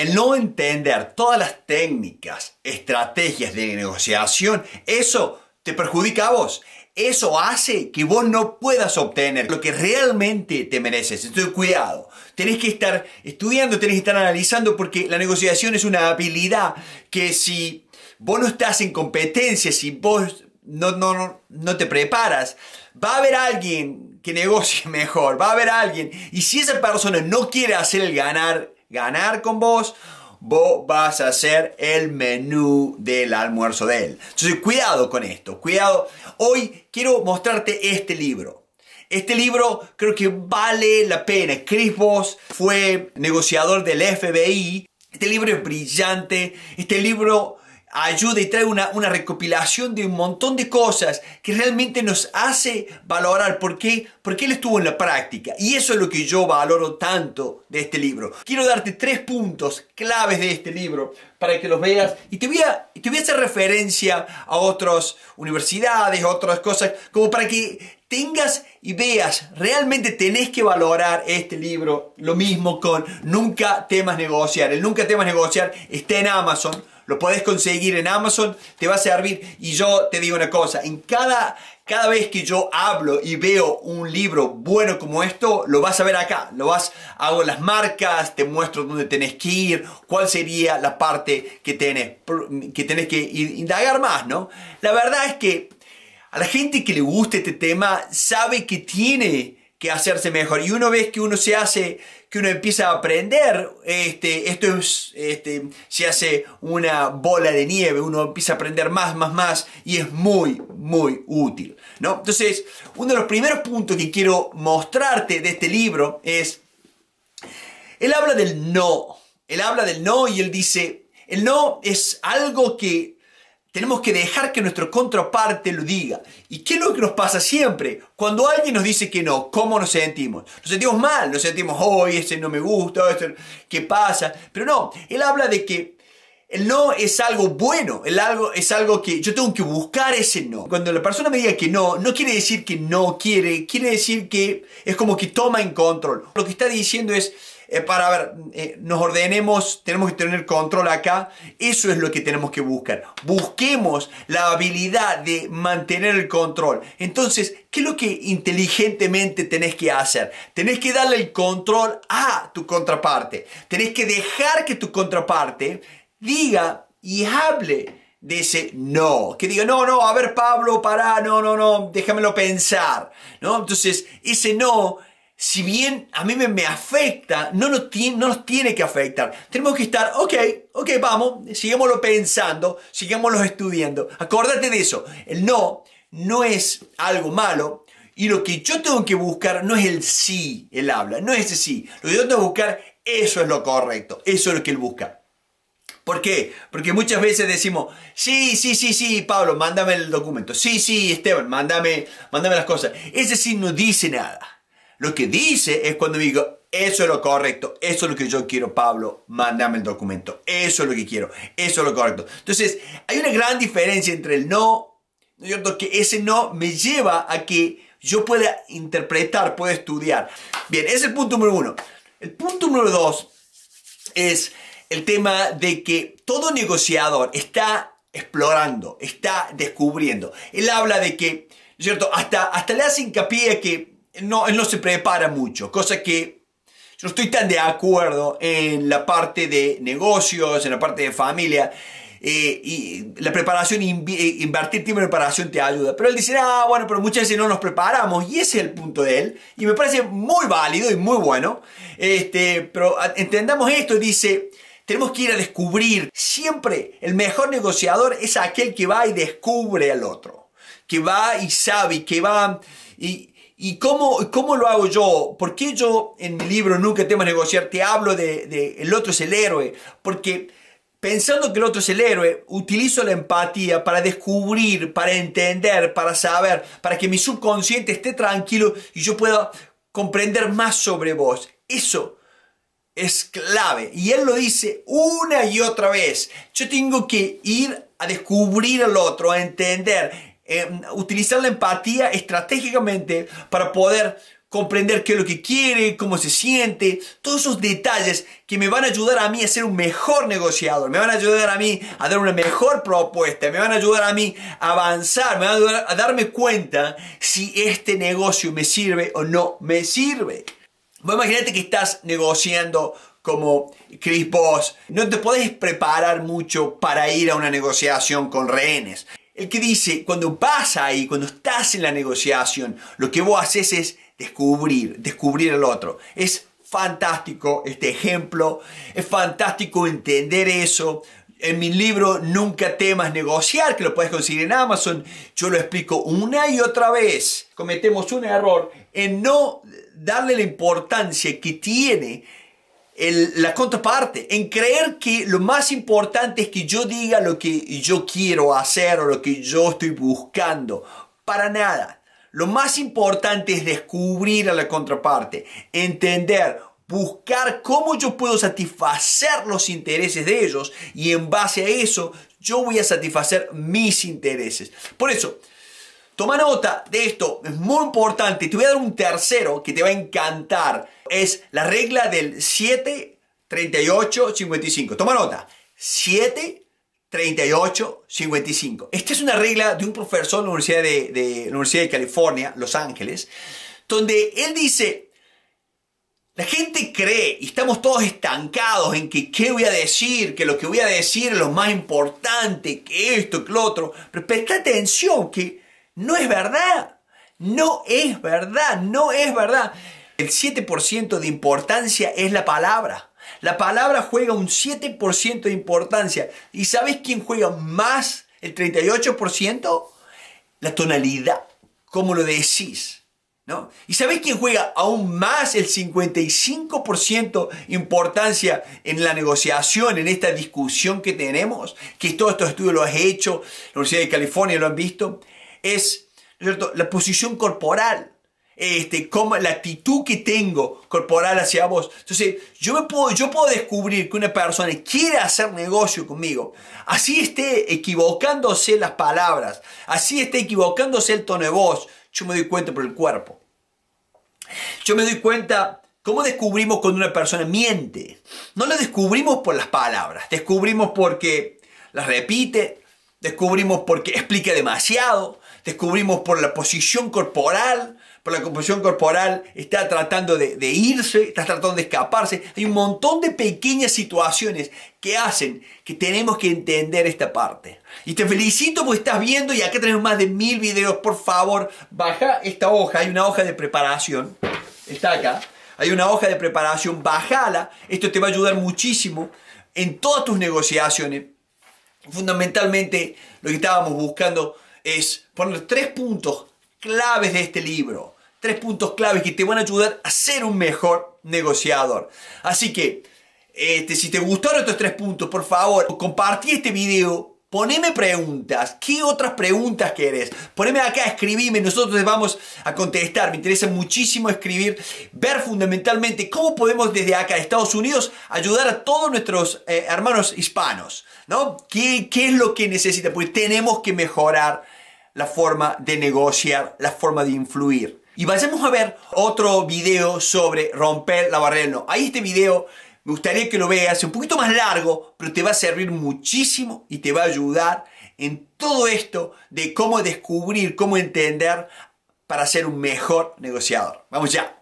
El no entender todas las técnicas, estrategias de negociación, eso te perjudica a vos. Eso hace que vos no puedas obtener lo que realmente te mereces. Entonces, cuidado. Tenés que estar estudiando, tenés que estar analizando porque la negociación es una habilidad que si vos no estás en competencia, si vos no, no, no te preparas, va a haber alguien que negocie mejor, va a haber alguien. Y si esa persona no quiere hacer el ganar, ganar con vos, vos vas a hacer el menú del almuerzo de él. Entonces, cuidado con esto, cuidado. Hoy quiero mostrarte este libro. Este libro creo que vale la pena. Chris Voss fue negociador del FBI. Este libro es brillante. Este libro ayuda y trae una, una, recopilación de un montón de cosas que realmente nos hace valorar por qué, porque él estuvo en la práctica. Y eso es lo que yo valoro tanto de este libro. Quiero darte tres puntos claves de este libro para que los veas y te voy a, te voy a hacer referencia a otras universidades, otras cosas, como para que tengas y veas, realmente tenés que valorar este libro. Lo mismo con Nunca temas negociar. El Nunca temas negociar está en Amazon lo podés conseguir en Amazon, te va a servir. Y yo te digo una cosa, en cada, cada vez que yo hablo y veo un libro bueno como esto, lo vas a ver acá. Lo vas, hago las marcas, te muestro dónde tenés que ir, cuál sería la parte que tenés que, tenés que indagar más, ¿no? La verdad es que a la gente que le gusta este tema sabe que tiene que hacerse mejor. Y uno ve que uno se hace, que uno empieza a aprender, este, esto es, este, se hace una bola de nieve, uno empieza a aprender más, más, más, y es muy, muy útil, ¿no? Entonces, uno de los primeros puntos que quiero mostrarte de este libro es, él habla del no, él habla del no y él dice, el no es algo que tenemos que dejar que nuestro contraparte lo diga. ¿Y qué es lo que nos pasa siempre? Cuando alguien nos dice que no, ¿cómo nos sentimos? Nos sentimos mal, nos sentimos, oh, ese no me gusta, ¿qué pasa? Pero no, él habla de que el no es algo bueno, el algo es algo que yo tengo que buscar ese no. Cuando la persona me diga que no, no quiere decir que no quiere, quiere decir que es como que toma en control. Lo que está diciendo es, eh, para ver, eh, nos ordenemos, tenemos que tener control acá, eso es lo que tenemos que buscar. Busquemos la habilidad de mantener el control. Entonces, ¿qué es lo que inteligentemente tenés que hacer? Tenés que darle el control a tu contraparte. Tenés que dejar que tu contraparte diga y hable ese no, que diga, no, no, a ver Pablo, para, no, no, no, déjamelo pensar, ¿no? Entonces, ese no si bien a mí me, afecta, no nos, tiene, no nos tiene que afectar. Tenemos que estar, ok, ok, vamos, sigámoslo pensando, sigámoslo estudiando. Acordate de eso, el no no es algo malo y lo que yo tengo que buscar no es el sí, el habla, no es el sí. Lo que yo tengo que buscar, eso es lo correcto, eso es lo que él busca. ¿Por qué? Porque muchas veces decimos, sí, sí, sí, sí, Pablo, mándame el documento. Sí, sí, Esteban, mándame, mándame las cosas. Ese sí no dice nada. Lo que dice es cuando digo, eso es lo correcto, eso es lo que yo quiero, Pablo, mándame el documento, eso es lo que quiero, eso es lo correcto. Entonces, hay una gran diferencia entre el no, ¿no es cierto? Que ese no me lleva a que yo pueda interpretar, pueda estudiar. Bien, ese es el punto número uno. El punto número dos es el tema de que todo negociador está explorando, está descubriendo. Él habla de que, ¿no es cierto? Hasta, hasta le hace hincapié a que no, él no se prepara mucho, cosa que yo no estoy tan de acuerdo en la parte de negocios, en la parte de familia. Eh, y la preparación, eh, invertir tiempo en preparación te ayuda. Pero él dice, ah, bueno, pero muchas veces no nos preparamos y ese es el punto de él. Y me parece muy válido y muy bueno. Este, pero entendamos esto, dice, tenemos que ir a descubrir. Siempre el mejor negociador es aquel que va y descubre al otro. Que va y sabe, que va ¿Y cómo, cómo lo hago yo? ¿Por qué yo en mi libro Nunca temas negociar te hablo de, el otro es el héroe? Porque pensando que el otro es el héroe, utilizo la empatía para descubrir, para entender, para saber, para que mi subconsciente esté tranquilo y yo pueda comprender más sobre vos. Eso es clave. Y él lo dice una y otra vez. Yo tengo que ir a descubrir al otro, a entender, eh, utilizar la empatía estratégicamente para poder comprender qué es lo que quiere, cómo se siente, todos esos detalles que me van a ayudar a mí a ser un mejor negociador, me van a ayudar a mí a dar una mejor propuesta, me van a ayudar a mí a avanzar, me van a ayudar a darme cuenta si este negocio me sirve o no me sirve. Imagínate que estás negociando como Chris Boss, no te puedes preparar mucho para ir a una negociación con rehenes. El que dice, cuando vas ahí, cuando estás en la negociación, lo que vos haces es descubrir, descubrir al otro. Es fantástico este ejemplo, es fantástico entender eso. En mi libro Nunca temas negociar, que lo puedes conseguir en Amazon, yo lo explico una y otra vez. Cometemos un error en no darle la importancia que tiene la contraparte, en creer que lo más importante es que yo diga lo que yo quiero hacer o lo que yo estoy buscando. Para nada. Lo más importante es descubrir a la contraparte, entender, buscar cómo yo puedo satisfacer los intereses de ellos y en base a eso yo voy a satisfacer mis intereses. Por eso, Toma nota de esto, es muy importante. Te voy a dar un tercero que te va a encantar. Es la regla del 7, 38, 55. Toma nota. 7, 38, 55. Esta es una regla de un profesor de la Universidad de, la Universidad de California, Los Ángeles, donde él dice, la gente cree y estamos todos estancados en que qué voy a decir, que lo que voy a decir es lo más importante, que esto, que lo otro. Pero presta atención que no es verdad. No es verdad. No es verdad. El 7% de importancia es la palabra. La palabra juega un 7% de importancia. ¿Y sabes quién juega más el 38%? La tonalidad. ¿Cómo lo decís? ¿No? ¿Y sabes quién juega aún más el 55% importancia en la negociación, en esta discusión que tenemos? Que todos estos estudios lo has hecho, la Universidad de California lo han visto es la posición corporal, este, como la actitud que tengo corporal hacia vos. Entonces, yo, me puedo, yo puedo descubrir que una persona quiere hacer negocio conmigo, así esté equivocándose las palabras, así esté equivocándose el tono de voz, yo me doy cuenta por el cuerpo. Yo me doy cuenta cómo descubrimos cuando una persona miente. No lo descubrimos por las palabras, descubrimos porque las repite, descubrimos porque explica demasiado, descubrimos por la posición corporal, por la composición corporal, está tratando de, irse, está tratando de escaparse. Hay un montón de pequeñas situaciones que hacen que tenemos que entender esta parte. Y te felicito porque estás viendo y acá tenemos más de mil videos. Por favor, baja esta hoja, hay una hoja de preparación, está acá. Hay una hoja de preparación, bájala. Esto te va a ayudar muchísimo en todas tus negociaciones. Fundamentalmente lo que estábamos buscando es poner tres puntos claves de este libro. Tres puntos claves que te van a ayudar a ser un mejor negociador. Así que, este, si te gustaron estos tres puntos, por favor, compartí este video. Poneme preguntas. ¿Qué otras preguntas querés? Poneme acá, escribime. Nosotros les vamos a contestar. Me interesa muchísimo escribir, ver fundamentalmente cómo podemos desde acá, Estados Unidos, ayudar a todos nuestros eh, hermanos hispanos. ¿no? ¿Qué, ¿Qué es lo que necesita? Porque tenemos que mejorar la forma de negociar, la forma de influir. Y vayamos a ver otro video sobre romper la barrera no. Ahí este video me gustaría que lo veas, un poquito más largo, pero te va a servir muchísimo y te va a ayudar en todo esto de cómo descubrir, cómo entender para ser un mejor negociador. Vamos ya.